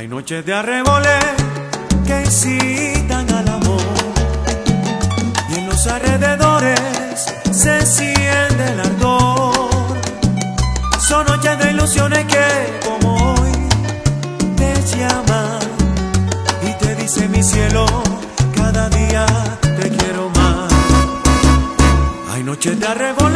Hay noches de arrebole que incitan al amor y en los alrededores se siente el ardor. Son noches de ilusiones que como hoy te llaman y te dice mi cielo, cada día te quiero más. Hay noches de arrebole